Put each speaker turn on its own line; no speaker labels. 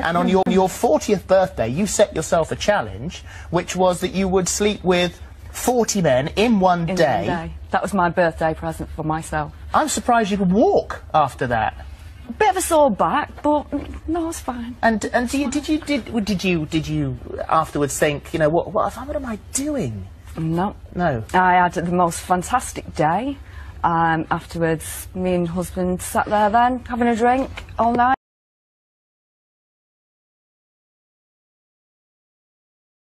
and on your, your 40th birthday, you set yourself a challenge, which was that you would sleep with 40 men in one
In one
day.
That was my birthday present for myself.
I'm surprised you could walk after that.
Bit of a sore back, but no, it's fine.
And and you, did you did did you did you afterwards think you know what what, what am I doing?
No.
No.
I had the most fantastic day. Um, afterwards, me and husband sat there then, having a drink all night.